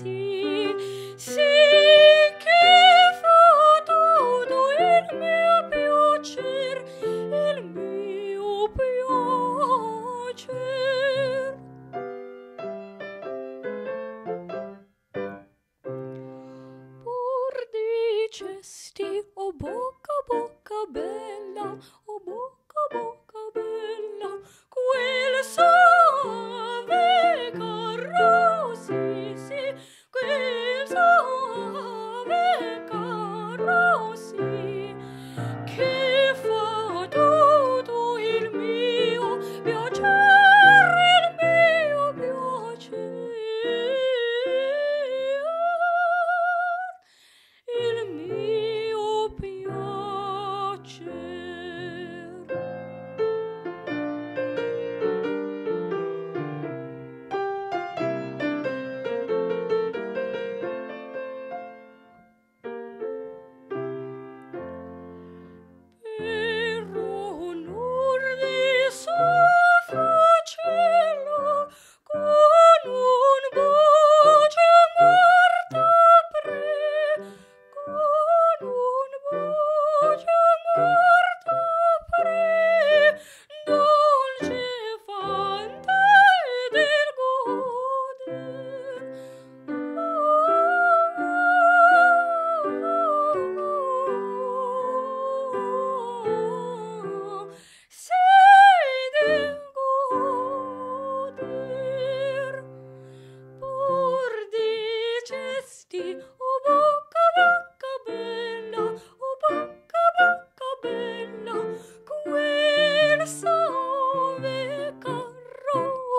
Il mio piacer, il mio piacer. Pur dicesti, o oh bocca, bocca bella,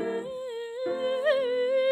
you.